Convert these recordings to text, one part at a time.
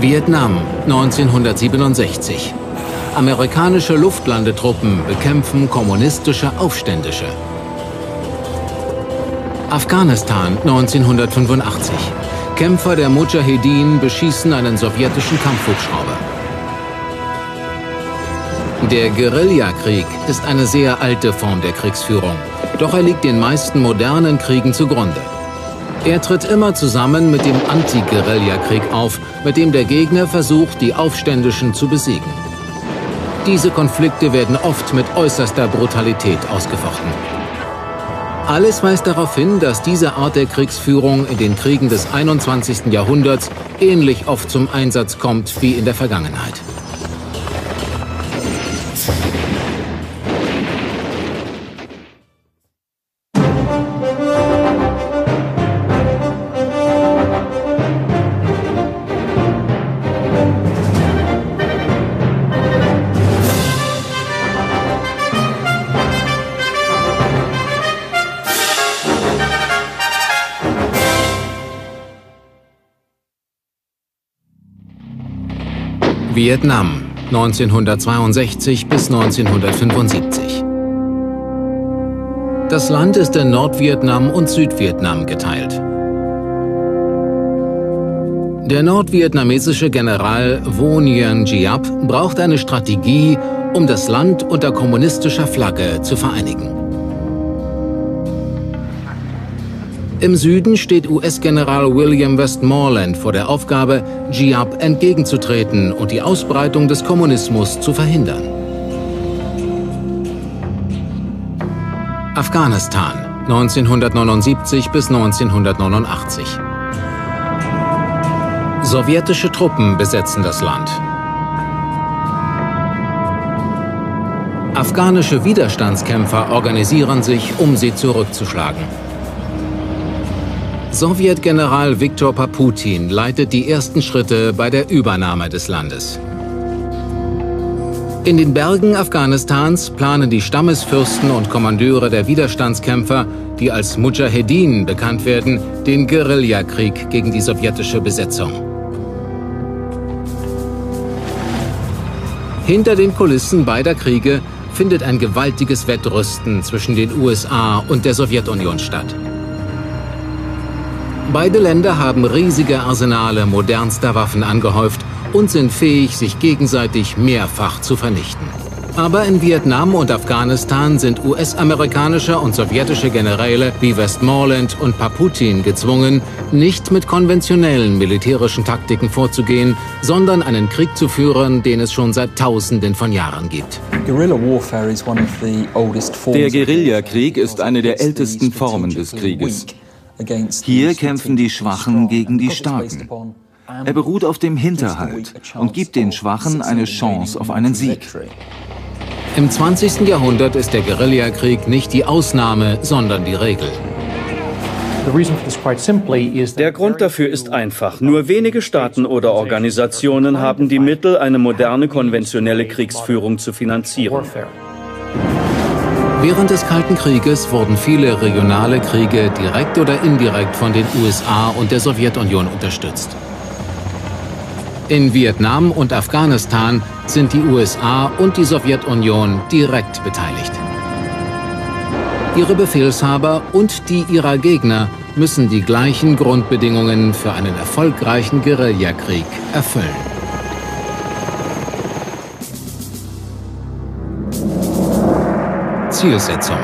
Vietnam 1967. Amerikanische Luftlandetruppen bekämpfen kommunistische Aufständische. Afghanistan 1985. Kämpfer der Mujahedin beschießen einen sowjetischen Kampfhubschrauber. Der Guerillakrieg ist eine sehr alte Form der Kriegsführung, doch er liegt den meisten modernen Kriegen zugrunde. Er tritt immer zusammen mit dem Anti-Guerillakrieg auf, mit dem der Gegner versucht, die Aufständischen zu besiegen. Diese Konflikte werden oft mit äußerster Brutalität ausgefochten. Alles weist darauf hin, dass diese Art der Kriegsführung in den Kriegen des 21. Jahrhunderts ähnlich oft zum Einsatz kommt wie in der Vergangenheit. Vietnam 1962 bis 1975. Das Land ist in Nordvietnam und Südvietnam geteilt. Der nordvietnamesische General Vo Nguyen Giap braucht eine Strategie, um das Land unter kommunistischer Flagge zu vereinigen. Im Süden steht US-General William Westmoreland vor der Aufgabe, Giap entgegenzutreten und die Ausbreitung des Kommunismus zu verhindern. Afghanistan 1979 bis 1989 Sowjetische Truppen besetzen das Land. Afghanische Widerstandskämpfer organisieren sich, um sie zurückzuschlagen. Sowjetgeneral Viktor Paputin leitet die ersten Schritte bei der Übernahme des Landes. In den Bergen Afghanistans planen die Stammesfürsten und Kommandeure der Widerstandskämpfer, die als Mujahedin bekannt werden, den Guerillakrieg gegen die sowjetische Besetzung. Hinter den Kulissen beider Kriege findet ein gewaltiges Wettrüsten zwischen den USA und der Sowjetunion statt. Beide Länder haben riesige Arsenale modernster Waffen angehäuft und sind fähig, sich gegenseitig mehrfach zu vernichten. Aber in Vietnam und Afghanistan sind US-amerikanische und sowjetische Generäle wie Westmoreland und Paputin gezwungen, nicht mit konventionellen militärischen Taktiken vorzugehen, sondern einen Krieg zu führen, den es schon seit Tausenden von Jahren gibt. Der Guerillakrieg ist eine der ältesten Formen des Krieges. Hier kämpfen die Schwachen gegen die Starken. Er beruht auf dem Hinterhalt und gibt den Schwachen eine Chance auf einen Sieg. Im 20. Jahrhundert ist der Guerillakrieg nicht die Ausnahme, sondern die Regel. Der Grund dafür ist einfach. Nur wenige Staaten oder Organisationen haben die Mittel, eine moderne konventionelle Kriegsführung zu finanzieren. Während des Kalten Krieges wurden viele regionale Kriege direkt oder indirekt von den USA und der Sowjetunion unterstützt. In Vietnam und Afghanistan sind die USA und die Sowjetunion direkt beteiligt. Ihre Befehlshaber und die ihrer Gegner müssen die gleichen Grundbedingungen für einen erfolgreichen Guerillakrieg erfüllen. Zielsetzung.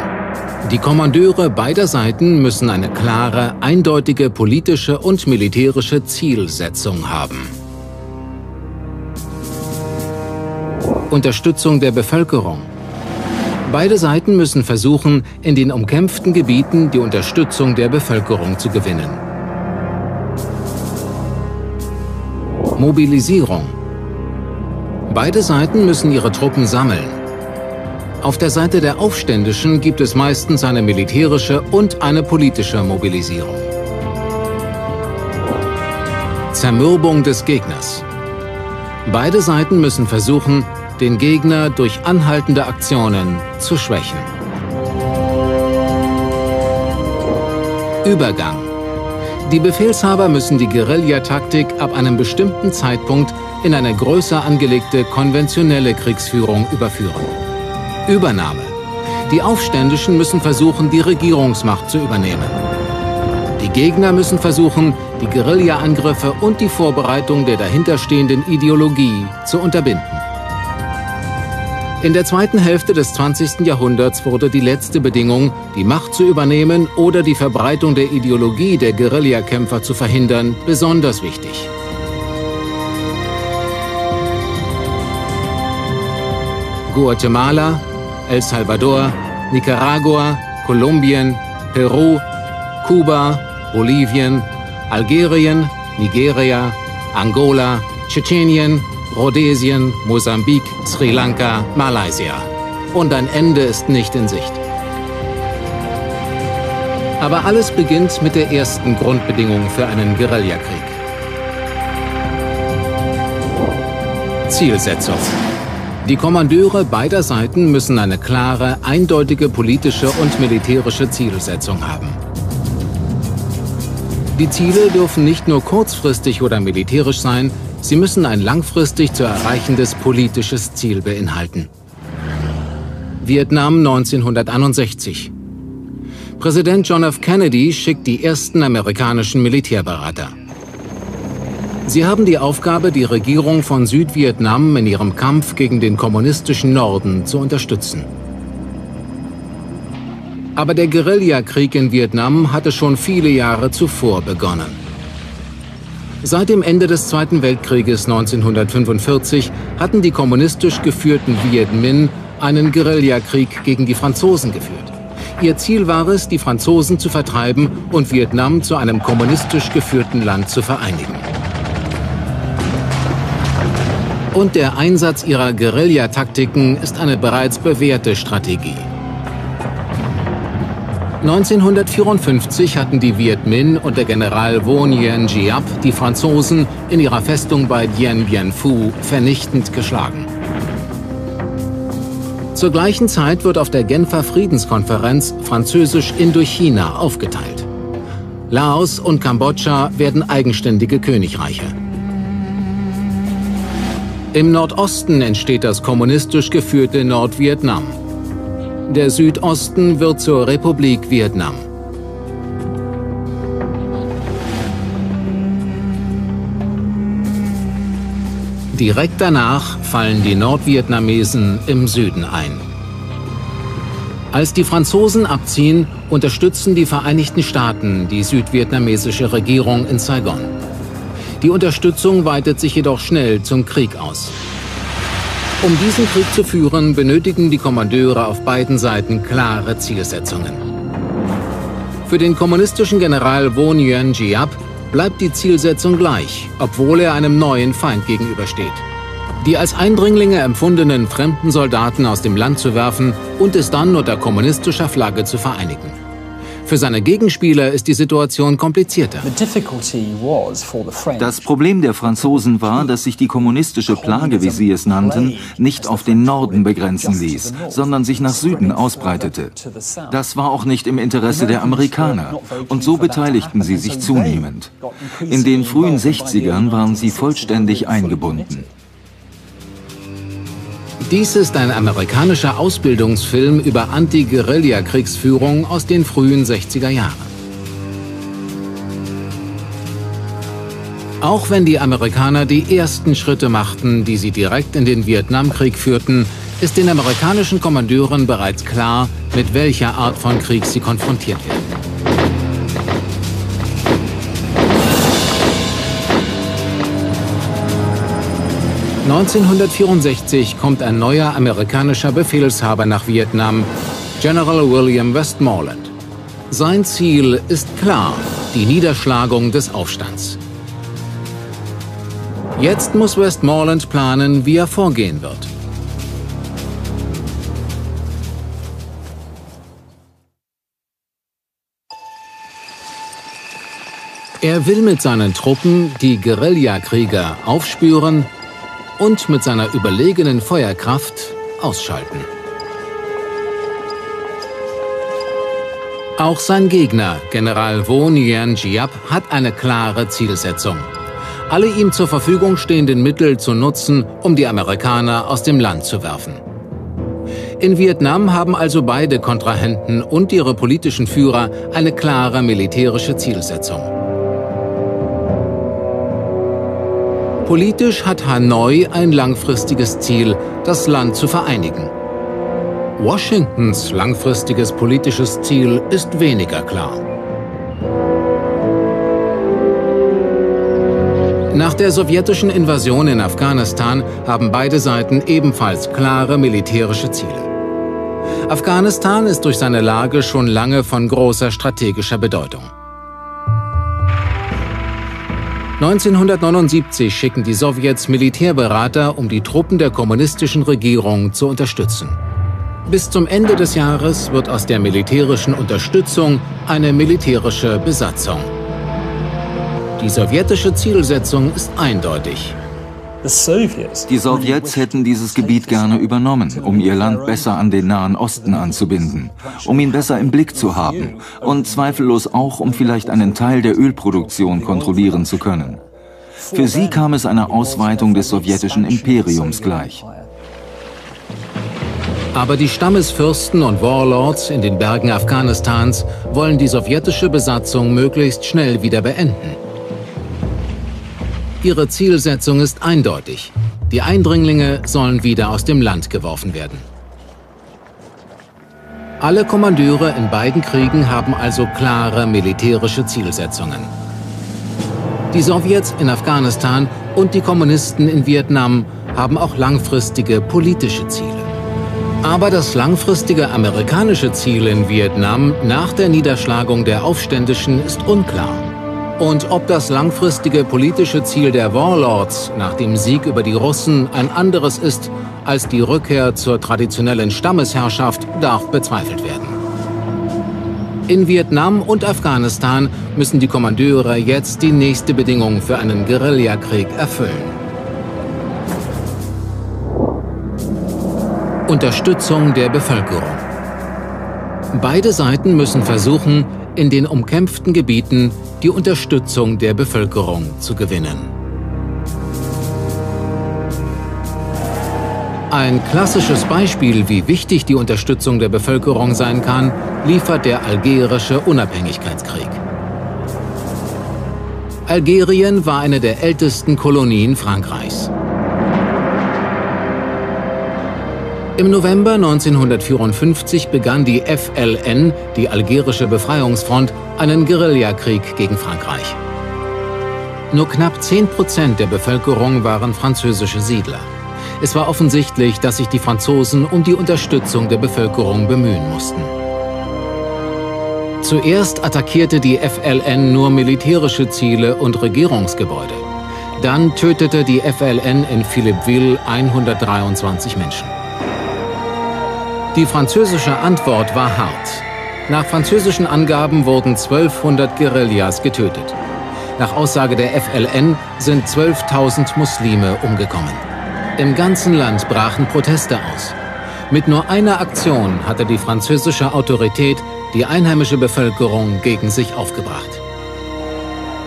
Die Kommandeure beider Seiten müssen eine klare, eindeutige politische und militärische Zielsetzung haben. Unterstützung der Bevölkerung. Beide Seiten müssen versuchen, in den umkämpften Gebieten die Unterstützung der Bevölkerung zu gewinnen. Mobilisierung. Beide Seiten müssen ihre Truppen sammeln. Auf der Seite der Aufständischen gibt es meistens eine militärische und eine politische Mobilisierung. Zermürbung des Gegners. Beide Seiten müssen versuchen, den Gegner durch anhaltende Aktionen zu schwächen. Übergang. Die Befehlshaber müssen die Guerillataktik ab einem bestimmten Zeitpunkt in eine größer angelegte konventionelle Kriegsführung überführen. Übernahme. Die Aufständischen müssen versuchen, die Regierungsmacht zu übernehmen. Die Gegner müssen versuchen, die Guerilla-Angriffe und die Vorbereitung der dahinterstehenden Ideologie zu unterbinden. In der zweiten Hälfte des 20. Jahrhunderts wurde die letzte Bedingung, die Macht zu übernehmen oder die Verbreitung der Ideologie der Guerillakämpfer zu verhindern, besonders wichtig. Guatemala, El Salvador, Nicaragua, Kolumbien, Peru, Kuba, Bolivien, Algerien, Nigeria, Angola, Tschetschenien, Rhodesien, Mosambik, Sri Lanka, Malaysia. Und ein Ende ist nicht in Sicht. Aber alles beginnt mit der ersten Grundbedingung für einen Guerillakrieg. Zielsetzung. Die Kommandeure beider Seiten müssen eine klare, eindeutige politische und militärische Zielsetzung haben. Die Ziele dürfen nicht nur kurzfristig oder militärisch sein, sie müssen ein langfristig zu erreichendes politisches Ziel beinhalten. Vietnam 1961 Präsident John F. Kennedy schickt die ersten amerikanischen Militärberater. Sie haben die Aufgabe, die Regierung von Südvietnam in ihrem Kampf gegen den kommunistischen Norden zu unterstützen. Aber der Guerillakrieg in Vietnam hatte schon viele Jahre zuvor begonnen. Seit dem Ende des Zweiten Weltkrieges 1945 hatten die kommunistisch geführten Viet Minh einen Guerillakrieg gegen die Franzosen geführt. Ihr Ziel war es, die Franzosen zu vertreiben und Vietnam zu einem kommunistisch geführten Land zu vereinigen und der Einsatz ihrer Guerillataktiken ist eine bereits bewährte Strategie. 1954 hatten die Viet Minh und der General Vo Nguyen Giap die Franzosen in ihrer Festung bei Dien Bien Phu vernichtend geschlagen. Zur gleichen Zeit wird auf der Genfer Friedenskonferenz Französisch Indochina aufgeteilt. Laos und Kambodscha werden eigenständige Königreiche. Im Nordosten entsteht das kommunistisch geführte Nordvietnam. Der Südosten wird zur Republik Vietnam. Direkt danach fallen die Nordvietnamesen im Süden ein. Als die Franzosen abziehen, unterstützen die Vereinigten Staaten die südvietnamesische Regierung in Saigon. Die Unterstützung weitet sich jedoch schnell zum Krieg aus. Um diesen Krieg zu führen, benötigen die Kommandeure auf beiden Seiten klare Zielsetzungen. Für den kommunistischen General Vo Nguyen Giap bleibt die Zielsetzung gleich, obwohl er einem neuen Feind gegenübersteht. Die als Eindringlinge empfundenen fremden Soldaten aus dem Land zu werfen und es dann unter kommunistischer Flagge zu vereinigen. Für seine Gegenspieler ist die Situation komplizierter. Das Problem der Franzosen war, dass sich die kommunistische Plage, wie sie es nannten, nicht auf den Norden begrenzen ließ, sondern sich nach Süden ausbreitete. Das war auch nicht im Interesse der Amerikaner. Und so beteiligten sie sich zunehmend. In den frühen 60ern waren sie vollständig eingebunden. Dies ist ein amerikanischer Ausbildungsfilm über Anti-Guerilla-Kriegsführung aus den frühen 60er Jahren. Auch wenn die Amerikaner die ersten Schritte machten, die sie direkt in den Vietnamkrieg führten, ist den amerikanischen Kommandeuren bereits klar, mit welcher Art von Krieg sie konfrontiert werden. 1964 kommt ein neuer amerikanischer Befehlshaber nach Vietnam, General William Westmoreland. Sein Ziel ist klar, die Niederschlagung des Aufstands. Jetzt muss Westmoreland planen, wie er vorgehen wird. Er will mit seinen Truppen die Guerillakrieger aufspüren und mit seiner überlegenen Feuerkraft ausschalten. Auch sein Gegner, General Wo Nguyen Giap, hat eine klare Zielsetzung. Alle ihm zur Verfügung stehenden Mittel zu nutzen, um die Amerikaner aus dem Land zu werfen. In Vietnam haben also beide Kontrahenten und ihre politischen Führer eine klare militärische Zielsetzung. Politisch hat Hanoi ein langfristiges Ziel, das Land zu vereinigen. Washingtons langfristiges politisches Ziel ist weniger klar. Nach der sowjetischen Invasion in Afghanistan haben beide Seiten ebenfalls klare militärische Ziele. Afghanistan ist durch seine Lage schon lange von großer strategischer Bedeutung. 1979 schicken die Sowjets Militärberater, um die Truppen der kommunistischen Regierung zu unterstützen. Bis zum Ende des Jahres wird aus der militärischen Unterstützung eine militärische Besatzung. Die sowjetische Zielsetzung ist eindeutig. Die Sowjets hätten dieses Gebiet gerne übernommen, um ihr Land besser an den Nahen Osten anzubinden, um ihn besser im Blick zu haben und zweifellos auch, um vielleicht einen Teil der Ölproduktion kontrollieren zu können. Für sie kam es einer Ausweitung des sowjetischen Imperiums gleich. Aber die Stammesfürsten und Warlords in den Bergen Afghanistans wollen die sowjetische Besatzung möglichst schnell wieder beenden. Ihre Zielsetzung ist eindeutig. Die Eindringlinge sollen wieder aus dem Land geworfen werden. Alle Kommandeure in beiden Kriegen haben also klare militärische Zielsetzungen. Die Sowjets in Afghanistan und die Kommunisten in Vietnam haben auch langfristige politische Ziele. Aber das langfristige amerikanische Ziel in Vietnam nach der Niederschlagung der Aufständischen ist unklar. Und ob das langfristige politische Ziel der Warlords nach dem Sieg über die Russen ein anderes ist als die Rückkehr zur traditionellen Stammesherrschaft, darf bezweifelt werden. In Vietnam und Afghanistan müssen die Kommandeure jetzt die nächste Bedingung für einen Guerillakrieg erfüllen. Unterstützung der Bevölkerung. Beide Seiten müssen versuchen, in den umkämpften Gebieten die Unterstützung der Bevölkerung zu gewinnen. Ein klassisches Beispiel, wie wichtig die Unterstützung der Bevölkerung sein kann, liefert der algerische Unabhängigkeitskrieg. Algerien war eine der ältesten Kolonien Frankreichs. Im November 1954 begann die FLN, die algerische Befreiungsfront, einen Guerillakrieg gegen Frankreich. Nur knapp 10 Prozent der Bevölkerung waren französische Siedler. Es war offensichtlich, dass sich die Franzosen um die Unterstützung der Bevölkerung bemühen mussten. Zuerst attackierte die FLN nur militärische Ziele und Regierungsgebäude. Dann tötete die FLN in Philippeville 123 Menschen. Die französische Antwort war hart. Nach französischen Angaben wurden 1200 Guerillas getötet. Nach Aussage der FLN sind 12.000 Muslime umgekommen. Im ganzen Land brachen Proteste aus. Mit nur einer Aktion hatte die französische Autorität die einheimische Bevölkerung gegen sich aufgebracht.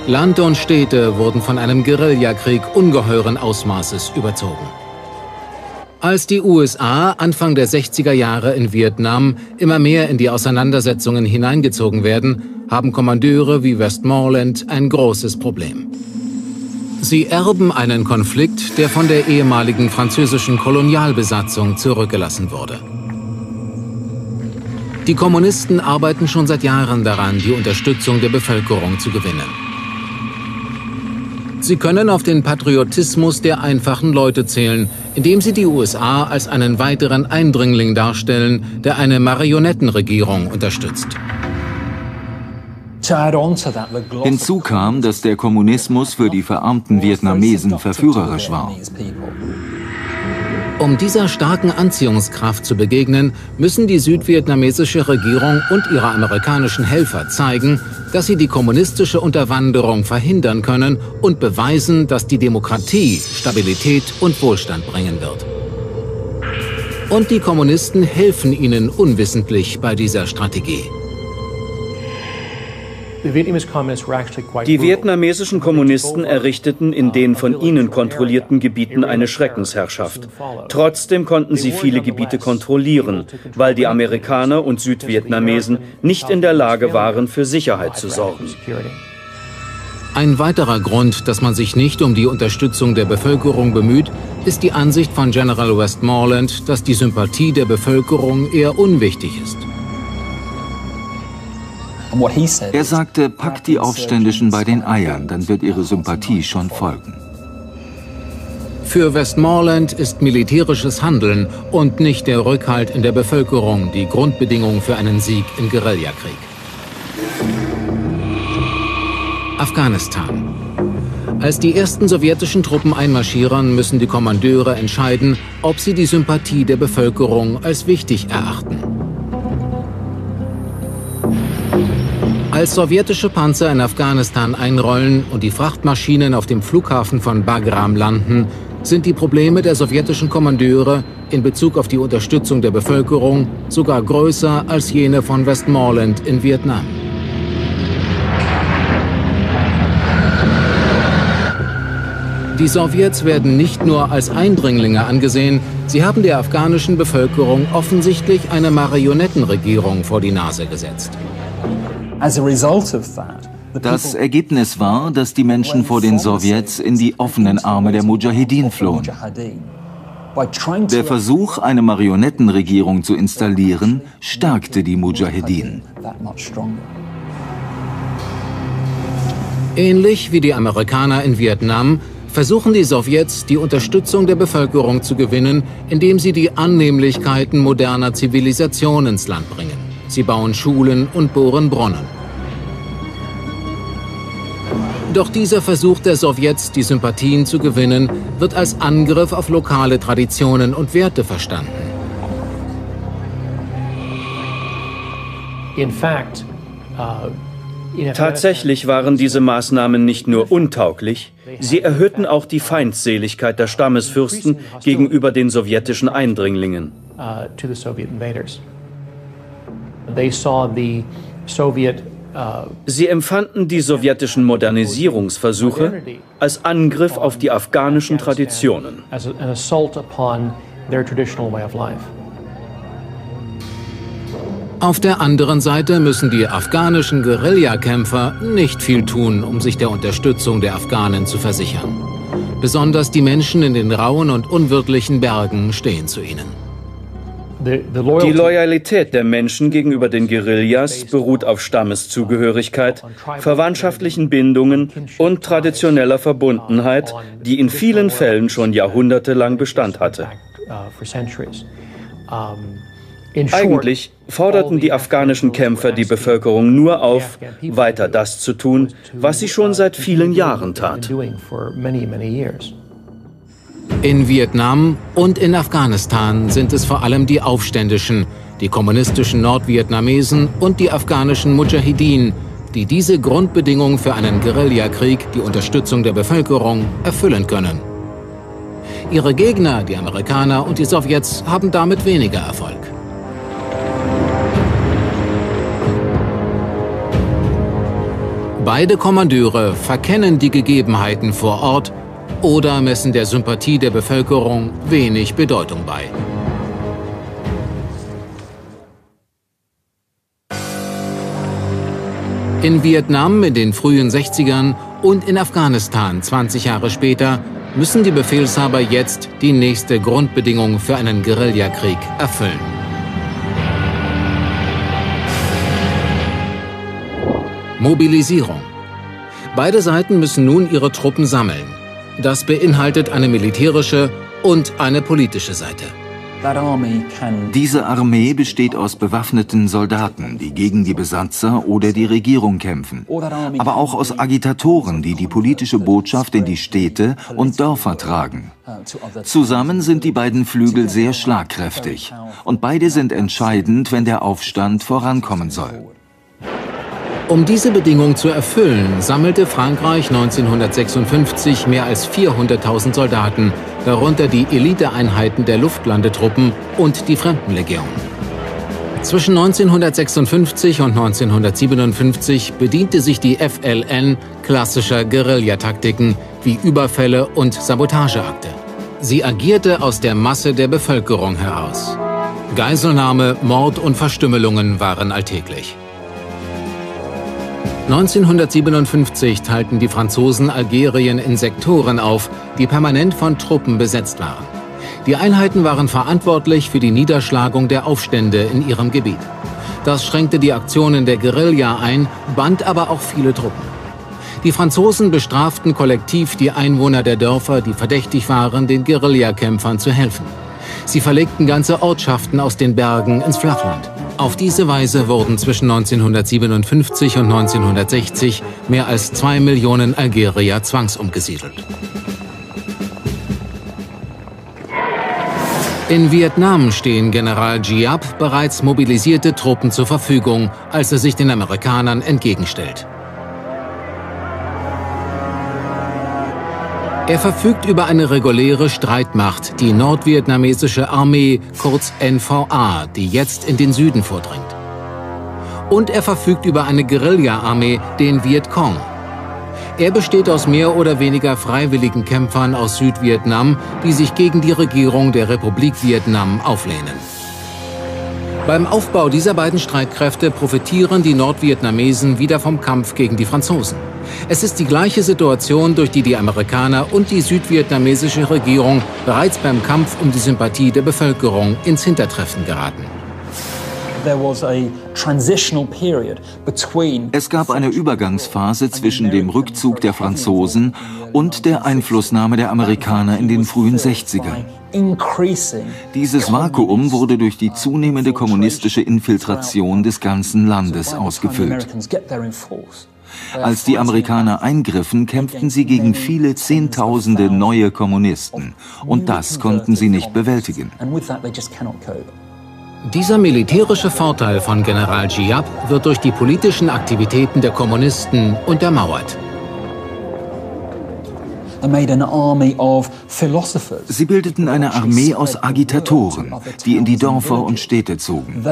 Land und Städte wurden von einem Guerillakrieg ungeheuren Ausmaßes überzogen. Als die USA Anfang der 60er Jahre in Vietnam immer mehr in die Auseinandersetzungen hineingezogen werden, haben Kommandeure wie Westmoreland ein großes Problem. Sie erben einen Konflikt, der von der ehemaligen französischen Kolonialbesatzung zurückgelassen wurde. Die Kommunisten arbeiten schon seit Jahren daran, die Unterstützung der Bevölkerung zu gewinnen. Sie können auf den Patriotismus der einfachen Leute zählen, indem sie die USA als einen weiteren Eindringling darstellen, der eine Marionettenregierung unterstützt. Hinzu kam, dass der Kommunismus für die verarmten Vietnamesen verführerisch war. Um dieser starken Anziehungskraft zu begegnen, müssen die südvietnamesische Regierung und ihre amerikanischen Helfer zeigen, dass sie die kommunistische Unterwanderung verhindern können und beweisen, dass die Demokratie Stabilität und Wohlstand bringen wird. Und die Kommunisten helfen ihnen unwissentlich bei dieser Strategie. Die vietnamesischen Kommunisten errichteten in den von ihnen kontrollierten Gebieten eine Schreckensherrschaft. Trotzdem konnten sie viele Gebiete kontrollieren, weil die Amerikaner und Südvietnamesen nicht in der Lage waren, für Sicherheit zu sorgen. Ein weiterer Grund, dass man sich nicht um die Unterstützung der Bevölkerung bemüht, ist die Ansicht von General Westmoreland, dass die Sympathie der Bevölkerung eher unwichtig ist. Er sagte, packt die Aufständischen bei den Eiern, dann wird ihre Sympathie schon folgen. Für Westmoreland ist militärisches Handeln und nicht der Rückhalt in der Bevölkerung die Grundbedingung für einen Sieg im Guerillakrieg. Afghanistan. Als die ersten sowjetischen Truppen einmarschieren, müssen die Kommandeure entscheiden, ob sie die Sympathie der Bevölkerung als wichtig erachten. Als sowjetische Panzer in Afghanistan einrollen und die Frachtmaschinen auf dem Flughafen von Bagram landen, sind die Probleme der sowjetischen Kommandeure in Bezug auf die Unterstützung der Bevölkerung sogar größer als jene von Westmoreland in Vietnam. Die Sowjets werden nicht nur als Eindringlinge angesehen, sie haben der afghanischen Bevölkerung offensichtlich eine Marionettenregierung vor die Nase gesetzt. Das Ergebnis war, dass die Menschen vor den Sowjets in die offenen Arme der Mujahedin flohen. Der Versuch, eine Marionettenregierung zu installieren, stärkte die Mujahedin. Ähnlich wie die Amerikaner in Vietnam versuchen die Sowjets, die Unterstützung der Bevölkerung zu gewinnen, indem sie die Annehmlichkeiten moderner Zivilisation ins Land bringen. Sie bauen Schulen und bohren Brunnen. Doch dieser Versuch der Sowjets, die Sympathien zu gewinnen, wird als Angriff auf lokale Traditionen und Werte verstanden. Uh, Tatsächlich waren diese Maßnahmen nicht nur untauglich, sie erhöhten auch die Feindseligkeit der Stammesfürsten gegenüber den sowjetischen Eindringlingen. Uh, Sie empfanden die sowjetischen Modernisierungsversuche als Angriff auf die afghanischen Traditionen. Auf der anderen Seite müssen die afghanischen Guerillakämpfer nicht viel tun, um sich der Unterstützung der Afghanen zu versichern. Besonders die Menschen in den rauen und unwirtlichen Bergen stehen zu ihnen. Die Loyalität der Menschen gegenüber den Guerillas beruht auf Stammeszugehörigkeit, verwandtschaftlichen Bindungen und traditioneller Verbundenheit, die in vielen Fällen schon jahrhundertelang Bestand hatte. Eigentlich forderten die afghanischen Kämpfer die Bevölkerung nur auf, weiter das zu tun, was sie schon seit vielen Jahren tat. In Vietnam und in Afghanistan sind es vor allem die Aufständischen, die kommunistischen Nordvietnamesen und die afghanischen Mujahideen, die diese Grundbedingung für einen Guerillakrieg, die Unterstützung der Bevölkerung, erfüllen können. Ihre Gegner, die Amerikaner und die Sowjets, haben damit weniger Erfolg. Beide Kommandeure verkennen die Gegebenheiten vor Ort oder messen der Sympathie der Bevölkerung wenig Bedeutung bei. In Vietnam in den frühen 60ern und in Afghanistan 20 Jahre später müssen die Befehlshaber jetzt die nächste Grundbedingung für einen Guerillakrieg erfüllen. Mobilisierung. Beide Seiten müssen nun ihre Truppen sammeln. Das beinhaltet eine militärische und eine politische Seite. Diese Armee besteht aus bewaffneten Soldaten, die gegen die Besatzer oder die Regierung kämpfen, aber auch aus Agitatoren, die die politische Botschaft in die Städte und Dörfer tragen. Zusammen sind die beiden Flügel sehr schlagkräftig und beide sind entscheidend, wenn der Aufstand vorankommen soll. Um diese Bedingung zu erfüllen, sammelte Frankreich 1956 mehr als 400.000 Soldaten, darunter die Eliteeinheiten der Luftlandetruppen und die Fremdenlegion. Zwischen 1956 und 1957 bediente sich die FLN klassischer Guerillataktiken wie Überfälle und Sabotageakte. Sie agierte aus der Masse der Bevölkerung heraus. Geiselnahme, Mord und Verstümmelungen waren alltäglich. 1957 teilten die Franzosen Algerien in Sektoren auf, die permanent von Truppen besetzt waren. Die Einheiten waren verantwortlich für die Niederschlagung der Aufstände in ihrem Gebiet. Das schränkte die Aktionen der Guerilla ein, band aber auch viele Truppen. Die Franzosen bestraften kollektiv die Einwohner der Dörfer, die verdächtig waren, den Guerillakämpfern zu helfen. Sie verlegten ganze Ortschaften aus den Bergen ins Flachland. Auf diese Weise wurden zwischen 1957 und 1960 mehr als zwei Millionen Algerier zwangsumgesiedelt. In Vietnam stehen General Giap bereits mobilisierte Truppen zur Verfügung, als er sich den Amerikanern entgegenstellt. Er verfügt über eine reguläre Streitmacht, die nordvietnamesische Armee, kurz NVA, die jetzt in den Süden vordringt. Und er verfügt über eine Guerilla-Armee, den Vietcong. Er besteht aus mehr oder weniger freiwilligen Kämpfern aus Südvietnam, die sich gegen die Regierung der Republik Vietnam auflehnen. Beim Aufbau dieser beiden Streitkräfte profitieren die Nordvietnamesen wieder vom Kampf gegen die Franzosen. Es ist die gleiche Situation, durch die die Amerikaner und die südvietnamesische Regierung bereits beim Kampf um die Sympathie der Bevölkerung ins Hintertreffen geraten. Es gab eine Übergangsphase zwischen dem Rückzug der Franzosen und der Einflussnahme der Amerikaner in den frühen 60ern. Dieses Vakuum wurde durch die zunehmende kommunistische Infiltration des ganzen Landes ausgefüllt. Als die Amerikaner eingriffen, kämpften sie gegen viele Zehntausende neue Kommunisten. Und das konnten sie nicht bewältigen. Dieser militärische Vorteil von General Giap wird durch die politischen Aktivitäten der Kommunisten untermauert. Sie bildeten eine Armee aus Agitatoren, die in die Dörfer und Städte zogen.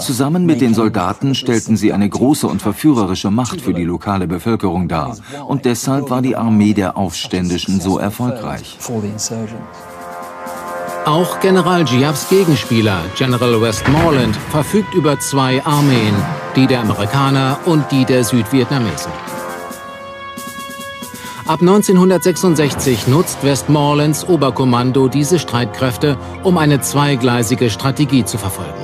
Zusammen mit den Soldaten stellten sie eine große und verführerische Macht für die lokale Bevölkerung dar. Und deshalb war die Armee der Aufständischen so erfolgreich. Auch General Giaps Gegenspieler, General Westmoreland, verfügt über zwei Armeen, die der Amerikaner und die der Südvietnamesen. Ab 1966 nutzt Westmorelands Oberkommando diese Streitkräfte, um eine zweigleisige Strategie zu verfolgen.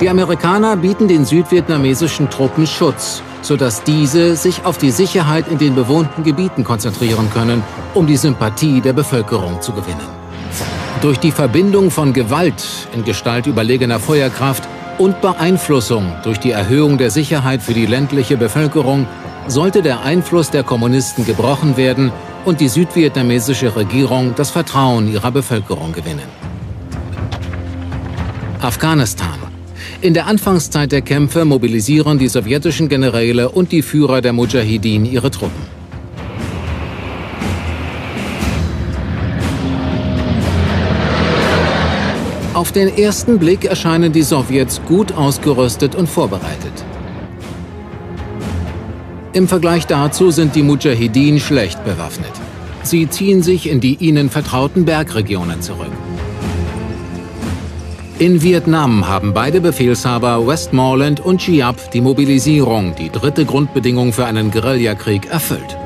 Die Amerikaner bieten den südvietnamesischen Truppen Schutz, sodass diese sich auf die Sicherheit in den bewohnten Gebieten konzentrieren können, um die Sympathie der Bevölkerung zu gewinnen. Durch die Verbindung von Gewalt in Gestalt überlegener Feuerkraft und Beeinflussung durch die Erhöhung der Sicherheit für die ländliche Bevölkerung sollte der Einfluss der Kommunisten gebrochen werden und die südvietnamesische Regierung das Vertrauen ihrer Bevölkerung gewinnen. Afghanistan. In der Anfangszeit der Kämpfe mobilisieren die sowjetischen Generäle und die Führer der Mujahideen ihre Truppen. Auf den ersten Blick erscheinen die Sowjets gut ausgerüstet und vorbereitet. Im Vergleich dazu sind die Mujahideen schlecht bewaffnet. Sie ziehen sich in die ihnen vertrauten Bergregionen zurück. In Vietnam haben beide Befehlshaber Westmoreland und Giap die Mobilisierung, die dritte Grundbedingung für einen Guerillakrieg, erfüllt.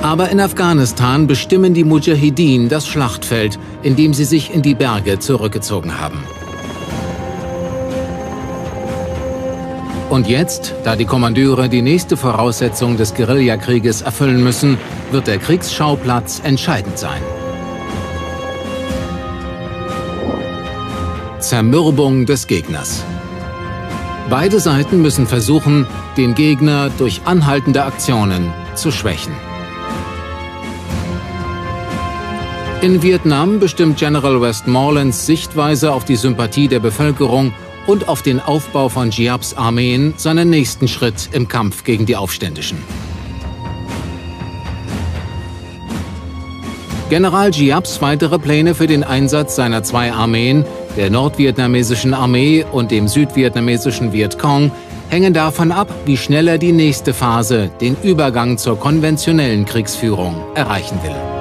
Aber in Afghanistan bestimmen die Mujahideen das Schlachtfeld, in dem sie sich in die Berge zurückgezogen haben. Und jetzt, da die Kommandeure die nächste Voraussetzung des Guerillakrieges erfüllen müssen, wird der Kriegsschauplatz entscheidend sein. Zermürbung des Gegners. Beide Seiten müssen versuchen, den Gegner durch anhaltende Aktionen zu schwächen. In Vietnam bestimmt General Westmorelands Sichtweise auf die Sympathie der Bevölkerung und auf den Aufbau von Giaps Armeen seinen nächsten Schritt im Kampf gegen die Aufständischen. General Giaps weitere Pläne für den Einsatz seiner zwei Armeen der nordvietnamesischen Armee und dem südvietnamesischen Vietcong hängen davon ab, wie schnell er die nächste Phase, den Übergang zur konventionellen Kriegsführung, erreichen will.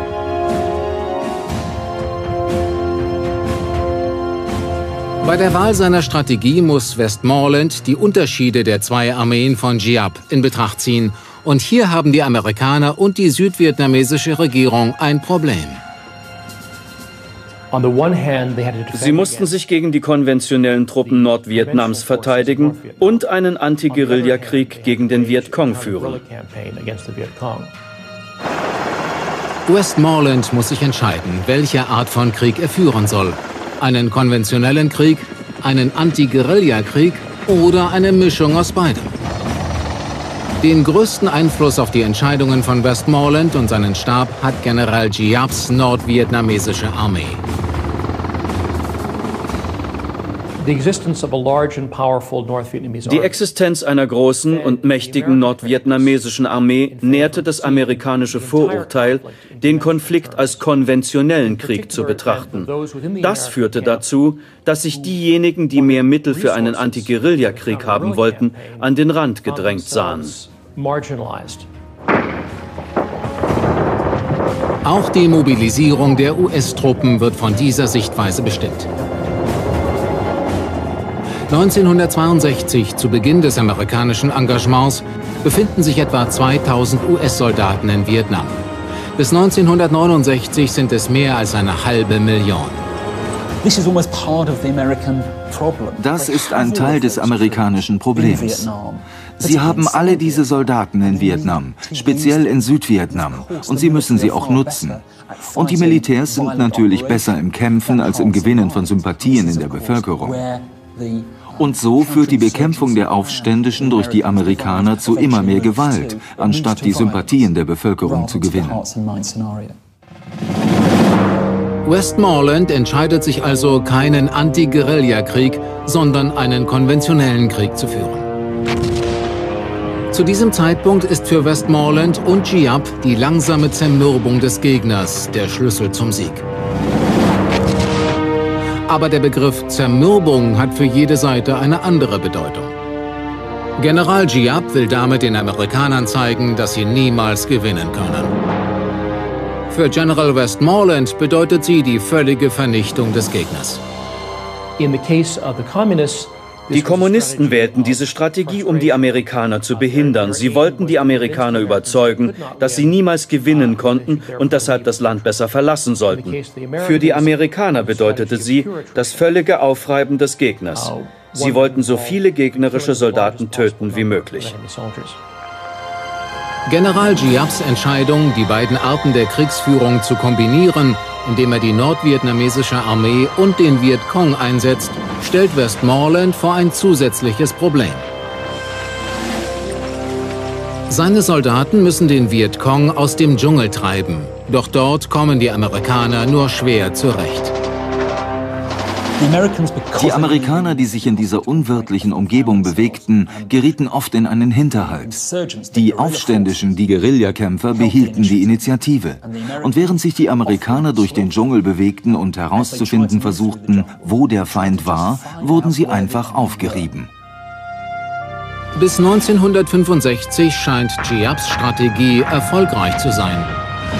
Bei der Wahl seiner Strategie muss Westmoreland die Unterschiede der zwei Armeen von Giap in Betracht ziehen. Und hier haben die Amerikaner und die südvietnamesische Regierung ein Problem. Sie mussten sich gegen die konventionellen Truppen Nordvietnams verteidigen und einen Anti-Guerilla-Krieg gegen den Vietcong führen. Westmoreland muss sich entscheiden, welche Art von Krieg er führen soll. Einen konventionellen Krieg, einen Anti-Guerilla-Krieg oder eine Mischung aus beidem. Den größten Einfluss auf die Entscheidungen von Westmoreland und seinen Stab hat General Giaps nordvietnamesische Armee. Die Existenz einer großen und mächtigen nordvietnamesischen Armee nährte das amerikanische Vorurteil, den Konflikt als konventionellen Krieg zu betrachten. Das führte dazu, dass sich diejenigen, die mehr Mittel für einen Anti-Guerilla-Krieg haben wollten, an den Rand gedrängt sahen. Auch die Mobilisierung der US-Truppen wird von dieser Sichtweise bestimmt. 1962, zu Beginn des amerikanischen Engagements, befinden sich etwa 2000 US-Soldaten in Vietnam. Bis 1969 sind es mehr als eine halbe Million. Das ist ein Teil des amerikanischen Problems. Sie haben alle diese Soldaten in Vietnam, speziell in Südvietnam, und sie müssen sie auch nutzen. Und die Militärs sind natürlich besser im Kämpfen als im Gewinnen von Sympathien in der Bevölkerung. Und so führt die Bekämpfung der Aufständischen durch die Amerikaner zu immer mehr Gewalt, anstatt die Sympathien der Bevölkerung zu gewinnen. Westmoreland entscheidet sich also, keinen Anti-Guerilla-Krieg, sondern einen konventionellen Krieg zu führen. Zu diesem Zeitpunkt ist für Westmoreland und Giap die langsame Zermürbung des Gegners der Schlüssel zum Sieg. Aber der Begriff Zermürbung hat für jede Seite eine andere Bedeutung. General Giap will damit den Amerikanern zeigen, dass sie niemals gewinnen können. Für General Westmoreland bedeutet sie die völlige Vernichtung des Gegners. In the case of the communists, die Kommunisten wählten diese Strategie, um die Amerikaner zu behindern. Sie wollten die Amerikaner überzeugen, dass sie niemals gewinnen konnten und deshalb das Land besser verlassen sollten. Für die Amerikaner bedeutete sie das völlige Aufreiben des Gegners. Sie wollten so viele gegnerische Soldaten töten wie möglich. General Giaps Entscheidung, die beiden Arten der Kriegsführung zu kombinieren, indem er die nordvietnamesische Armee und den Vietcong einsetzt, stellt Westmoreland vor ein zusätzliches Problem. Seine Soldaten müssen den Vietcong aus dem Dschungel treiben, doch dort kommen die Amerikaner nur schwer zurecht. Die Amerikaner, die sich in dieser unwirtlichen Umgebung bewegten, gerieten oft in einen Hinterhalt. Die Aufständischen, die Guerillakämpfer, behielten die Initiative. Und während sich die Amerikaner durch den Dschungel bewegten und herauszufinden versuchten, wo der Feind war, wurden sie einfach aufgerieben. Bis 1965 scheint Giaps Strategie erfolgreich zu sein.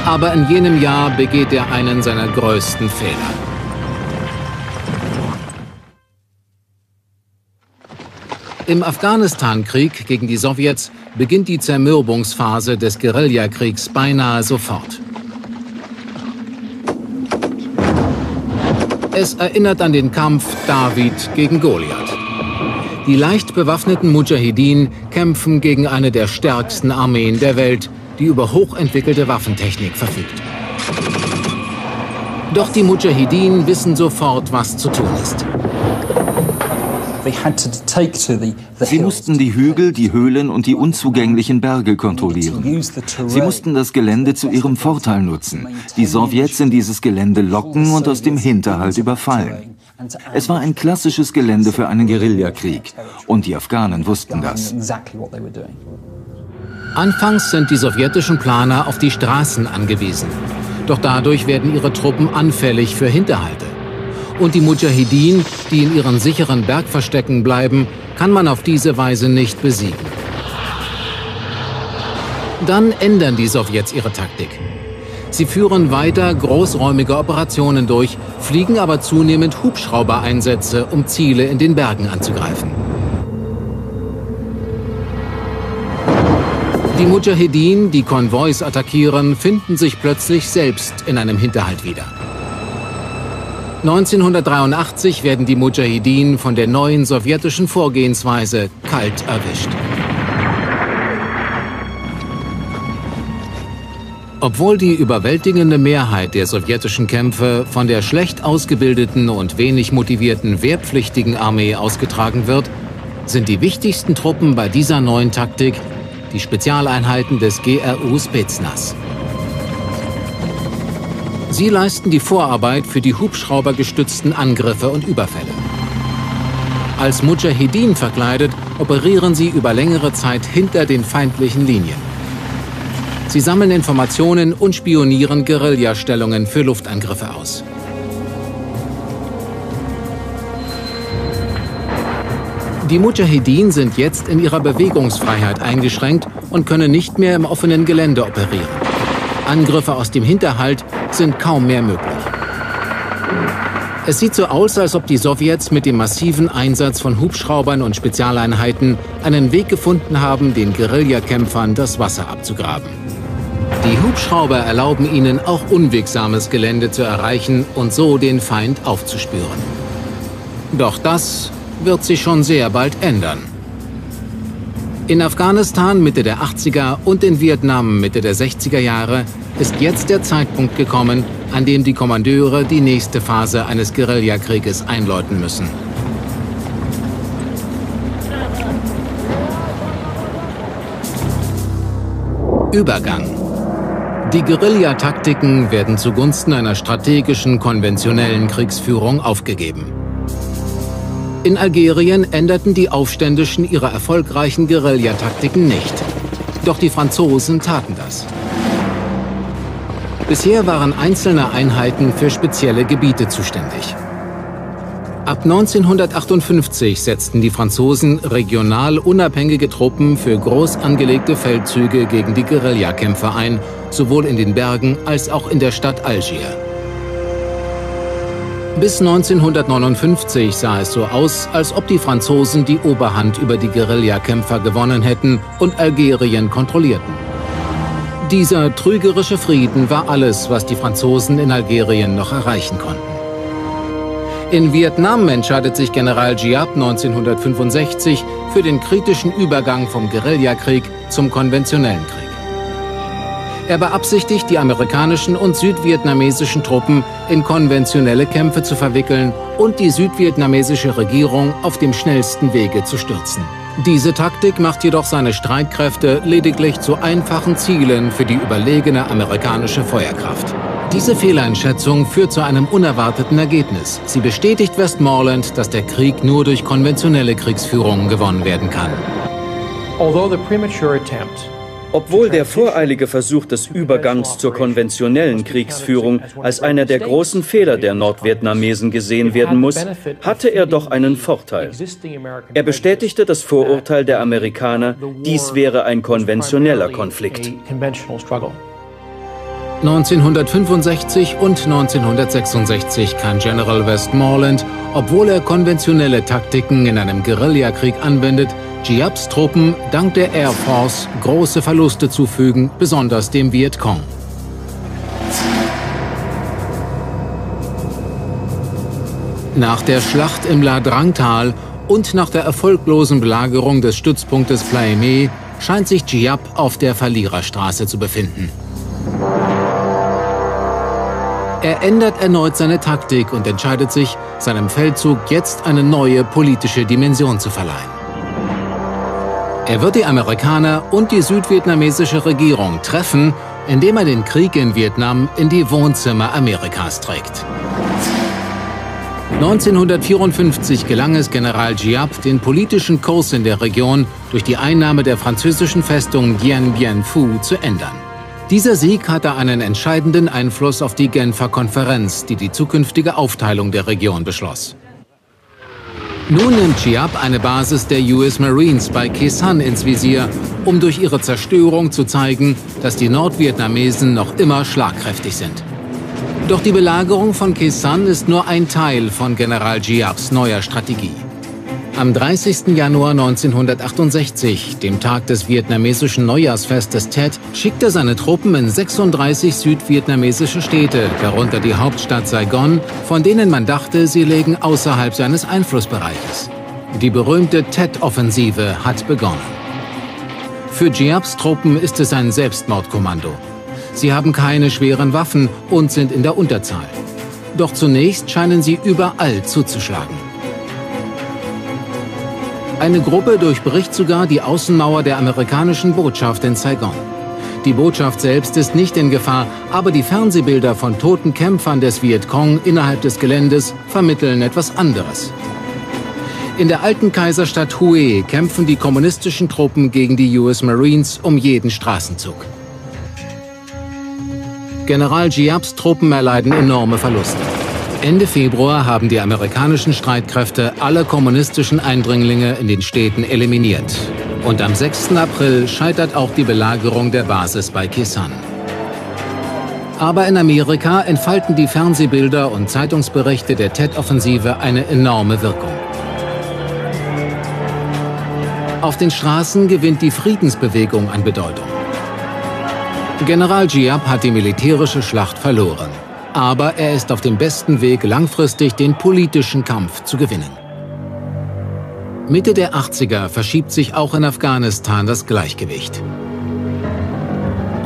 Aber in jenem Jahr begeht er einen seiner größten Fehler. Im Afghanistan-Krieg gegen die Sowjets beginnt die Zermürbungsphase des Guerillakriegs beinahe sofort. Es erinnert an den Kampf David gegen Goliath. Die leicht bewaffneten Mujahideen kämpfen gegen eine der stärksten Armeen der Welt, die über hochentwickelte Waffentechnik verfügt. Doch die Mujahideen wissen sofort, was zu tun ist. Sie mussten die Hügel, die Höhlen und die unzugänglichen Berge kontrollieren. Sie mussten das Gelände zu ihrem Vorteil nutzen, die Sowjets in dieses Gelände locken und aus dem Hinterhalt überfallen. Es war ein klassisches Gelände für einen Guerillakrieg und die Afghanen wussten das. Anfangs sind die sowjetischen Planer auf die Straßen angewiesen. Doch dadurch werden ihre Truppen anfällig für Hinterhalte. Und die Mujahideen, die in ihren sicheren Bergverstecken bleiben, kann man auf diese Weise nicht besiegen. Dann ändern die Sowjets ihre Taktik. Sie führen weiter großräumige Operationen durch, fliegen aber zunehmend Hubschraubereinsätze, um Ziele in den Bergen anzugreifen. Die Mujahedin, die Konvois attackieren, finden sich plötzlich selbst in einem Hinterhalt wieder. 1983 werden die Mujahedin von der neuen sowjetischen Vorgehensweise kalt erwischt. Obwohl die überwältigende Mehrheit der sowjetischen Kämpfe von der schlecht ausgebildeten und wenig motivierten wehrpflichtigen Armee ausgetragen wird, sind die wichtigsten Truppen bei dieser neuen Taktik die Spezialeinheiten des GRU Spetsnaz. Sie leisten die Vorarbeit für die hubschraubergestützten Angriffe und Überfälle. Als Mujahedin verkleidet, operieren sie über längere Zeit hinter den feindlichen Linien. Sie sammeln Informationen und spionieren Guerillastellungen für Luftangriffe aus. Die Mujahedin sind jetzt in ihrer Bewegungsfreiheit eingeschränkt und können nicht mehr im offenen Gelände operieren. Angriffe aus dem Hinterhalt sind kaum mehr möglich. Es sieht so aus, als ob die Sowjets mit dem massiven Einsatz von Hubschraubern und Spezialeinheiten einen Weg gefunden haben, den Guerillakämpfern das Wasser abzugraben. Die Hubschrauber erlauben ihnen auch unwegsames Gelände zu erreichen und so den Feind aufzuspüren. Doch das wird sich schon sehr bald ändern. In Afghanistan Mitte der 80er und in Vietnam Mitte der 60er Jahre ist jetzt der Zeitpunkt gekommen, an dem die Kommandeure die nächste Phase eines Guerillakrieges einläuten müssen. Übergang. Die Guerillataktiken werden zugunsten einer strategischen, konventionellen Kriegsführung aufgegeben. In Algerien änderten die Aufständischen ihre erfolgreichen Guerillataktiken nicht. Doch die Franzosen taten das. Bisher waren einzelne Einheiten für spezielle Gebiete zuständig. Ab 1958 setzten die Franzosen regional unabhängige Truppen für groß angelegte Feldzüge gegen die Guerillakämpfer ein, sowohl in den Bergen als auch in der Stadt Algier. Bis 1959 sah es so aus, als ob die Franzosen die Oberhand über die Guerillakämpfer gewonnen hätten und Algerien kontrollierten. Dieser trügerische Frieden war alles, was die Franzosen in Algerien noch erreichen konnten. In Vietnam entscheidet sich General Giap 1965 für den kritischen Übergang vom Guerillakrieg zum konventionellen Krieg. Er beabsichtigt, die amerikanischen und südvietnamesischen Truppen in konventionelle Kämpfe zu verwickeln und die südvietnamesische Regierung auf dem schnellsten Wege zu stürzen. Diese Taktik macht jedoch seine Streitkräfte lediglich zu einfachen Zielen für die überlegene amerikanische Feuerkraft. Diese Fehleinschätzung führt zu einem unerwarteten Ergebnis. Sie bestätigt Westmoreland, dass der Krieg nur durch konventionelle Kriegsführung gewonnen werden kann. Although the premature attempt obwohl der voreilige Versuch des Übergangs zur konventionellen Kriegsführung als einer der großen Fehler der Nordvietnamesen gesehen werden muss, hatte er doch einen Vorteil. Er bestätigte das Vorurteil der Amerikaner, dies wäre ein konventioneller Konflikt. 1965 und 1966 kann General Westmoreland, obwohl er konventionelle Taktiken in einem Guerillakrieg anwendet, Giaps Truppen dank der Air Force große Verluste zufügen, besonders dem Vietcong. Nach der Schlacht im La Drangtal und nach der erfolglosen Belagerung des Stützpunktes Plaimé scheint sich Giap auf der Verliererstraße zu befinden. Er ändert erneut seine Taktik und entscheidet sich, seinem Feldzug jetzt eine neue politische Dimension zu verleihen. Er wird die Amerikaner und die südvietnamesische Regierung treffen, indem er den Krieg in Vietnam in die Wohnzimmer Amerikas trägt. 1954 gelang es General Giap, den politischen Kurs in der Region durch die Einnahme der französischen Festung Dien Bien Phu zu ändern. Dieser Sieg hatte einen entscheidenden Einfluss auf die Genfer Konferenz, die die zukünftige Aufteilung der Region beschloss. Nun nimmt Chiap eine Basis der US Marines bei Kesan ins Visier, um durch ihre Zerstörung zu zeigen, dass die Nordvietnamesen noch immer schlagkräftig sind. Doch die Belagerung von Kesan ist nur ein Teil von General Giaps neuer Strategie. Am 30. Januar 1968, dem Tag des vietnamesischen Neujahrsfestes Tet, schickt er seine Truppen in 36 südvietnamesische Städte, darunter die Hauptstadt Saigon, von denen man dachte, sie lägen außerhalb seines Einflussbereiches. Die berühmte Tet-Offensive hat begonnen. Für Giaps Truppen ist es ein Selbstmordkommando. Sie haben keine schweren Waffen und sind in der Unterzahl. Doch zunächst scheinen sie überall zuzuschlagen. Eine Gruppe durchbricht sogar die Außenmauer der amerikanischen Botschaft in Saigon. Die Botschaft selbst ist nicht in Gefahr, aber die Fernsehbilder von toten Kämpfern des Vietcong innerhalb des Geländes vermitteln etwas anderes. In der alten Kaiserstadt Hue kämpfen die kommunistischen Truppen gegen die US Marines um jeden Straßenzug. General Giaps Truppen erleiden enorme Verluste. Ende Februar haben die amerikanischen Streitkräfte alle kommunistischen Eindringlinge in den Städten eliminiert. Und am 6. April scheitert auch die Belagerung der Basis bei Kisan. Aber in Amerika entfalten die Fernsehbilder und Zeitungsberichte der Tet-Offensive eine enorme Wirkung. Auf den Straßen gewinnt die Friedensbewegung an Bedeutung. General Giap hat die militärische Schlacht verloren aber er ist auf dem besten Weg, langfristig den politischen Kampf zu gewinnen. Mitte der 80er verschiebt sich auch in Afghanistan das Gleichgewicht.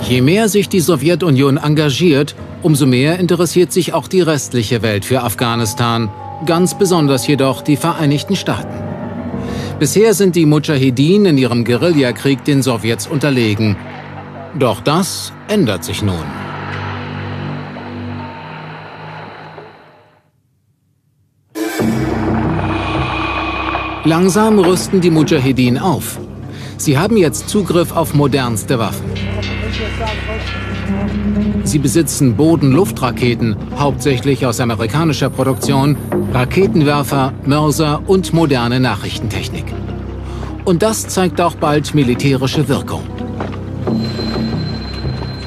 Je mehr sich die Sowjetunion engagiert, umso mehr interessiert sich auch die restliche Welt für Afghanistan, ganz besonders jedoch die Vereinigten Staaten. Bisher sind die Mujahedin in ihrem Guerillakrieg den Sowjets unterlegen. Doch das ändert sich nun. Langsam rüsten die Mujahedin auf. Sie haben jetzt Zugriff auf modernste Waffen. Sie besitzen Boden-Luft-Raketen, hauptsächlich aus amerikanischer Produktion, Raketenwerfer, Mörser und moderne Nachrichtentechnik. Und das zeigt auch bald militärische Wirkung.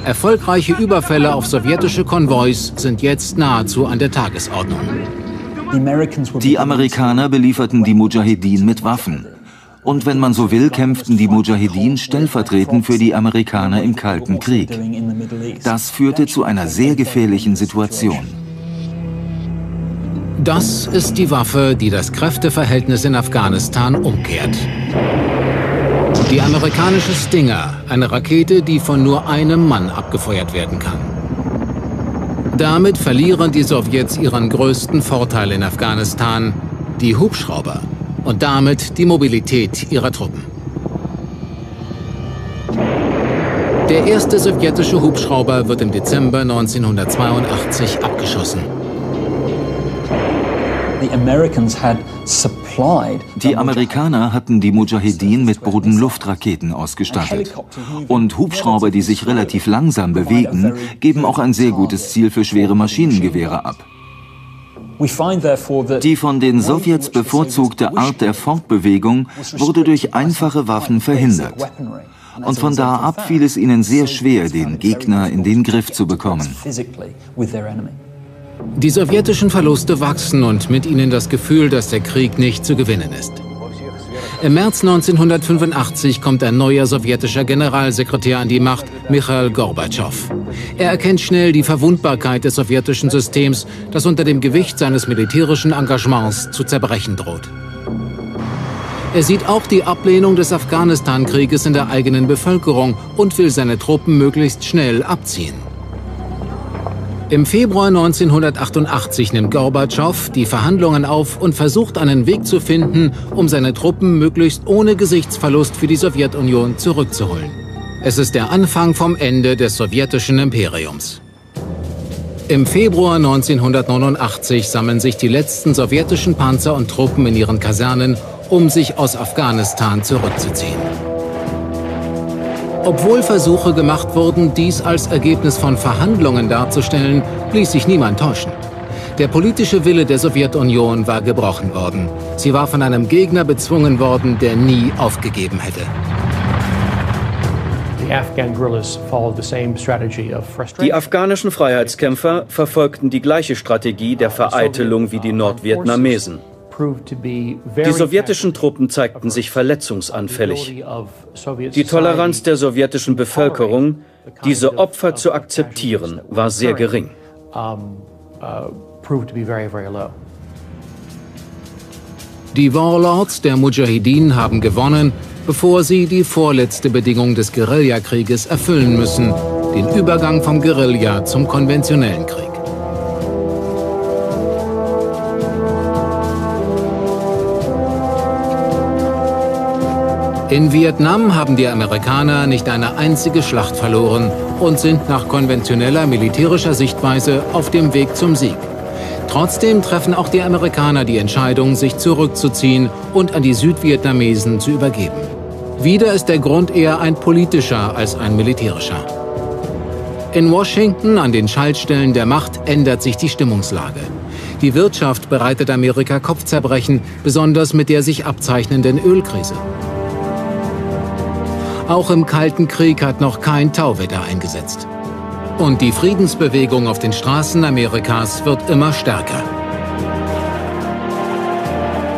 Erfolgreiche Überfälle auf sowjetische Konvois sind jetzt nahezu an der Tagesordnung. Die Amerikaner belieferten die Mujahedin mit Waffen. Und wenn man so will, kämpften die Mujahedin stellvertretend für die Amerikaner im Kalten Krieg. Das führte zu einer sehr gefährlichen Situation. Das ist die Waffe, die das Kräfteverhältnis in Afghanistan umkehrt. Die amerikanische Stinger, eine Rakete, die von nur einem Mann abgefeuert werden kann. Damit verlieren die Sowjets ihren größten Vorteil in Afghanistan, die Hubschrauber und damit die Mobilität ihrer Truppen. Der erste sowjetische Hubschrauber wird im Dezember 1982 abgeschossen. Die Amerikaner hatten die Mujahedin mit Boden-Luft-Raketen ausgestattet. Und Hubschrauber, die sich relativ langsam bewegen, geben auch ein sehr gutes Ziel für schwere Maschinengewehre ab. Die von den Sowjets bevorzugte Art der Fortbewegung wurde durch einfache Waffen verhindert. Und von da ab fiel es ihnen sehr schwer, den Gegner in den Griff zu bekommen. Die sowjetischen Verluste wachsen und mit ihnen das Gefühl, dass der Krieg nicht zu gewinnen ist. Im März 1985 kommt ein neuer sowjetischer Generalsekretär an die Macht, Michail Gorbatschow. Er erkennt schnell die Verwundbarkeit des sowjetischen Systems, das unter dem Gewicht seines militärischen Engagements zu zerbrechen droht. Er sieht auch die Ablehnung des Afghanistan-Krieges in der eigenen Bevölkerung und will seine Truppen möglichst schnell abziehen. Im Februar 1988 nimmt Gorbatschow die Verhandlungen auf und versucht einen Weg zu finden, um seine Truppen möglichst ohne Gesichtsverlust für die Sowjetunion zurückzuholen. Es ist der Anfang vom Ende des sowjetischen Imperiums. Im Februar 1989 sammeln sich die letzten sowjetischen Panzer und Truppen in ihren Kasernen, um sich aus Afghanistan zurückzuziehen. Obwohl Versuche gemacht wurden, dies als Ergebnis von Verhandlungen darzustellen, ließ sich niemand täuschen. Der politische Wille der Sowjetunion war gebrochen worden. Sie war von einem Gegner bezwungen worden, der nie aufgegeben hätte. Die afghanischen Freiheitskämpfer verfolgten die gleiche Strategie der Vereitelung wie die Nordvietnamesen. Die sowjetischen Truppen zeigten sich verletzungsanfällig. Die Toleranz der sowjetischen Bevölkerung, diese Opfer zu akzeptieren, war sehr gering. Die Warlords der Mujahideen haben gewonnen, bevor sie die vorletzte Bedingung des Guerillakrieges erfüllen müssen, den Übergang vom Guerilla zum konventionellen Krieg. In Vietnam haben die Amerikaner nicht eine einzige Schlacht verloren und sind nach konventioneller militärischer Sichtweise auf dem Weg zum Sieg. Trotzdem treffen auch die Amerikaner die Entscheidung, sich zurückzuziehen und an die Südvietnamesen zu übergeben. Wieder ist der Grund eher ein politischer als ein militärischer. In Washington, an den Schaltstellen der Macht, ändert sich die Stimmungslage. Die Wirtschaft bereitet Amerika Kopfzerbrechen, besonders mit der sich abzeichnenden Ölkrise. Auch im Kalten Krieg hat noch kein Tauwetter eingesetzt. Und die Friedensbewegung auf den Straßen Amerikas wird immer stärker.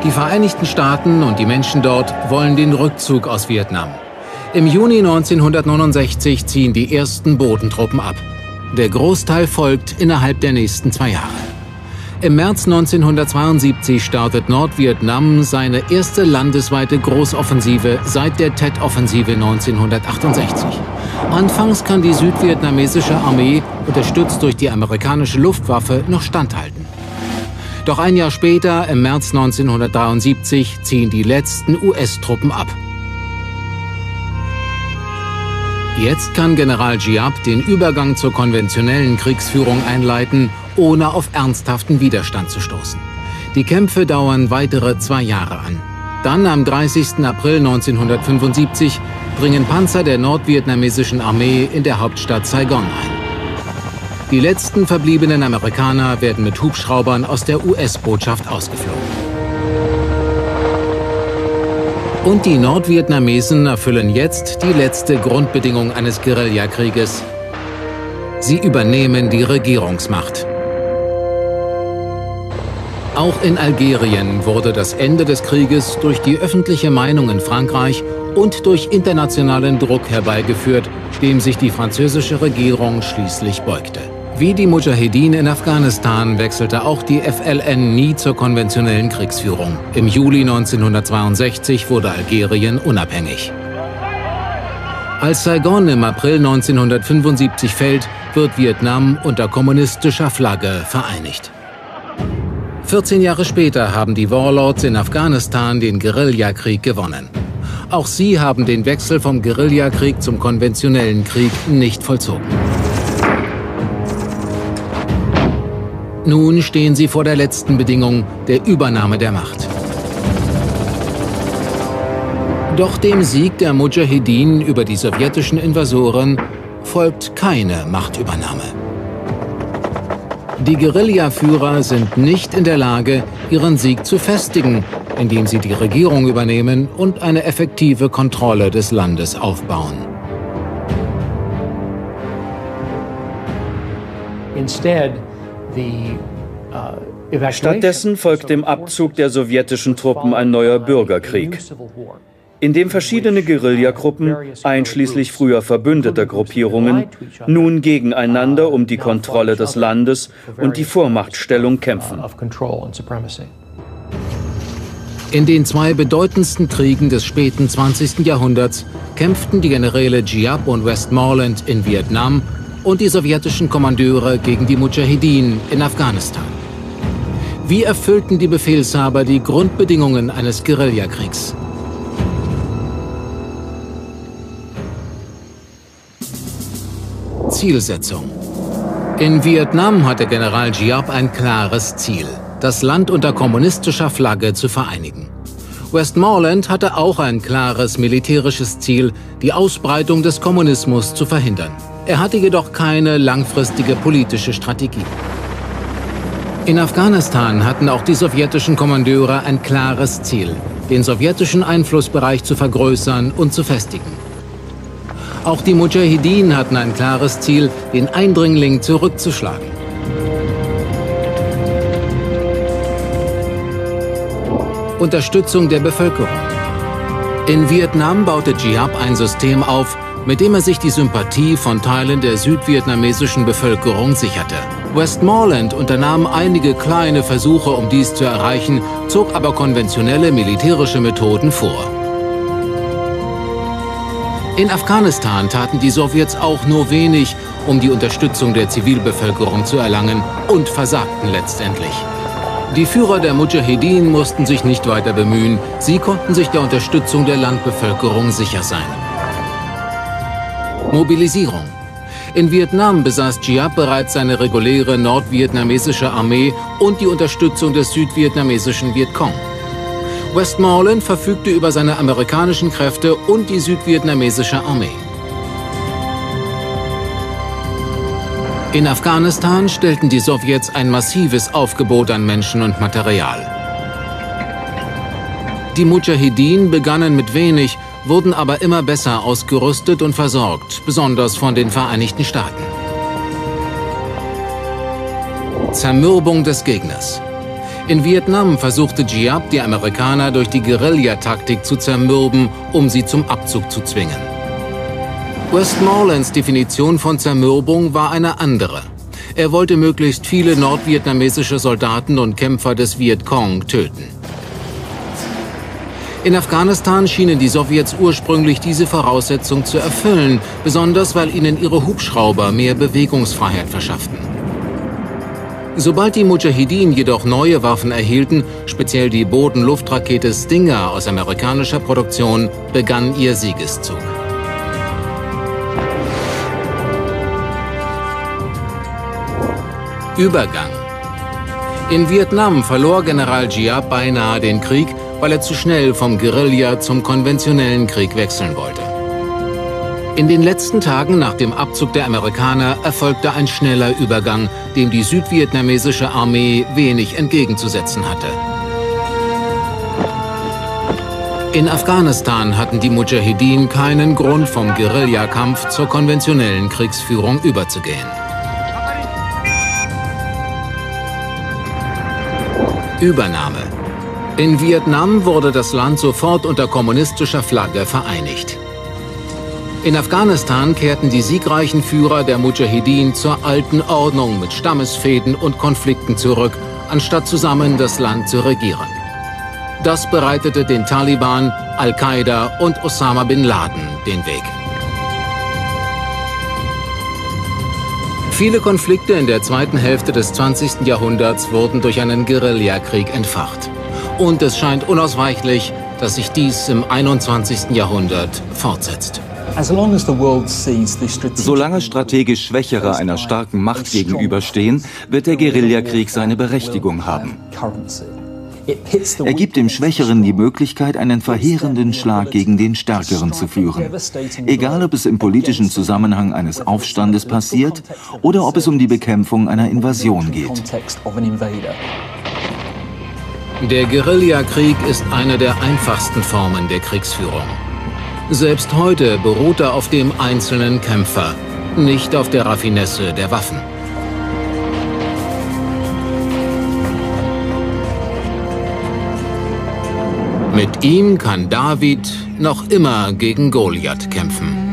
Die Vereinigten Staaten und die Menschen dort wollen den Rückzug aus Vietnam. Im Juni 1969 ziehen die ersten Bodentruppen ab. Der Großteil folgt innerhalb der nächsten zwei Jahre. Im März 1972 startet Nordvietnam seine erste landesweite Großoffensive seit der Tet-Offensive 1968. Anfangs kann die südvietnamesische Armee, unterstützt durch die amerikanische Luftwaffe, noch standhalten. Doch ein Jahr später, im März 1973, ziehen die letzten US-Truppen ab. Jetzt kann General Giap den Übergang zur konventionellen Kriegsführung einleiten ohne auf ernsthaften Widerstand zu stoßen. Die Kämpfe dauern weitere zwei Jahre an. Dann am 30. April 1975 bringen Panzer der nordvietnamesischen Armee in der Hauptstadt Saigon ein. Die letzten verbliebenen Amerikaner werden mit Hubschraubern aus der US-Botschaft ausgeflogen. Und die Nordvietnamesen erfüllen jetzt die letzte Grundbedingung eines Guerillakrieges. Sie übernehmen die Regierungsmacht. Auch in Algerien wurde das Ende des Krieges durch die öffentliche Meinung in Frankreich und durch internationalen Druck herbeigeführt, dem sich die französische Regierung schließlich beugte. Wie die Mujahedin in Afghanistan wechselte auch die FLN nie zur konventionellen Kriegsführung. Im Juli 1962 wurde Algerien unabhängig. Als Saigon im April 1975 fällt, wird Vietnam unter kommunistischer Flagge vereinigt. 14 Jahre später haben die Warlords in Afghanistan den Guerillakrieg gewonnen. Auch sie haben den Wechsel vom Guerillakrieg zum konventionellen Krieg nicht vollzogen. Nun stehen sie vor der letzten Bedingung, der Übernahme der Macht. Doch dem Sieg der Mujahideen über die sowjetischen Invasoren folgt keine Machtübernahme. Die Guerillaführer sind nicht in der Lage, ihren Sieg zu festigen, indem sie die Regierung übernehmen und eine effektive Kontrolle des Landes aufbauen. Uh, Stattdessen folgt dem Abzug der sowjetischen Truppen ein neuer Bürgerkrieg in dem verschiedene Guerillagruppen, einschließlich früher verbündeter Gruppierungen, nun gegeneinander um die Kontrolle des Landes und die Vormachtstellung kämpfen. In den zwei bedeutendsten Kriegen des späten 20. Jahrhunderts kämpften die Generäle Giap und Westmoreland in Vietnam und die sowjetischen Kommandeure gegen die Mujahideen in Afghanistan. Wie erfüllten die Befehlshaber die Grundbedingungen eines Guerillakriegs? Zielsetzung. In Vietnam hatte General Giap ein klares Ziel, das Land unter kommunistischer Flagge zu vereinigen. Westmoreland hatte auch ein klares militärisches Ziel, die Ausbreitung des Kommunismus zu verhindern. Er hatte jedoch keine langfristige politische Strategie. In Afghanistan hatten auch die sowjetischen Kommandeure ein klares Ziel, den sowjetischen Einflussbereich zu vergrößern und zu festigen. Auch die Mujahideen hatten ein klares Ziel, den Eindringling zurückzuschlagen. Unterstützung der Bevölkerung. In Vietnam baute Giap ein System auf, mit dem er sich die Sympathie von Teilen der südvietnamesischen Bevölkerung sicherte. Westmoreland unternahm einige kleine Versuche, um dies zu erreichen, zog aber konventionelle militärische Methoden vor. In Afghanistan taten die Sowjets auch nur wenig, um die Unterstützung der Zivilbevölkerung zu erlangen und versagten letztendlich. Die Führer der Mujahedin mussten sich nicht weiter bemühen, sie konnten sich der Unterstützung der Landbevölkerung sicher sein. Mobilisierung. In Vietnam besaß Giap bereits seine reguläre nordvietnamesische Armee und die Unterstützung des südvietnamesischen Vietcong. Westmoreland verfügte über seine amerikanischen Kräfte und die südvietnamesische Armee. In Afghanistan stellten die Sowjets ein massives Aufgebot an Menschen und Material. Die Mujahideen begannen mit wenig, wurden aber immer besser ausgerüstet und versorgt, besonders von den Vereinigten Staaten. Zermürbung des Gegners. In Vietnam versuchte Giap die Amerikaner durch die Guerillataktik zu zermürben, um sie zum Abzug zu zwingen. Westmorelands Definition von Zermürbung war eine andere. Er wollte möglichst viele nordvietnamesische Soldaten und Kämpfer des Vietcong töten. In Afghanistan schienen die Sowjets ursprünglich diese Voraussetzung zu erfüllen, besonders weil ihnen ihre Hubschrauber mehr Bewegungsfreiheit verschafften. Sobald die Mujahideen jedoch neue Waffen erhielten, speziell die Boden-Luft-Rakete Stinger aus amerikanischer Produktion, begann ihr Siegeszug. Übergang. In Vietnam verlor General Giap beinahe den Krieg, weil er zu schnell vom Guerilla zum konventionellen Krieg wechseln wollte. In den letzten Tagen nach dem Abzug der Amerikaner erfolgte ein schneller Übergang, dem die südvietnamesische Armee wenig entgegenzusetzen hatte. In Afghanistan hatten die Mujahideen keinen Grund, vom Guerillakampf zur konventionellen Kriegsführung überzugehen. Übernahme. In Vietnam wurde das Land sofort unter kommunistischer Flagge vereinigt. In Afghanistan kehrten die siegreichen Führer der Mujahideen zur alten Ordnung mit Stammesfäden und Konflikten zurück, anstatt zusammen das Land zu regieren. Das bereitete den Taliban, Al-Qaida und Osama bin Laden den Weg. Viele Konflikte in der zweiten Hälfte des 20. Jahrhunderts wurden durch einen Guerillakrieg entfacht. Und es scheint unausweichlich, dass sich dies im 21. Jahrhundert fortsetzt. Solange strategisch Schwächere einer starken Macht gegenüberstehen, wird der Guerillakrieg seine Berechtigung haben. Er gibt dem Schwächeren die Möglichkeit, einen verheerenden Schlag gegen den Stärkeren zu führen. Egal, ob es im politischen Zusammenhang eines Aufstandes passiert oder ob es um die Bekämpfung einer Invasion geht. Der Guerillakrieg ist eine der einfachsten Formen der Kriegsführung. Selbst heute beruht er auf dem einzelnen Kämpfer, nicht auf der Raffinesse der Waffen. Mit ihm kann David noch immer gegen Goliath kämpfen.